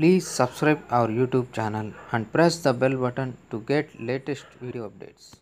Please subscribe our YouTube channel and press the bell button to get latest video updates.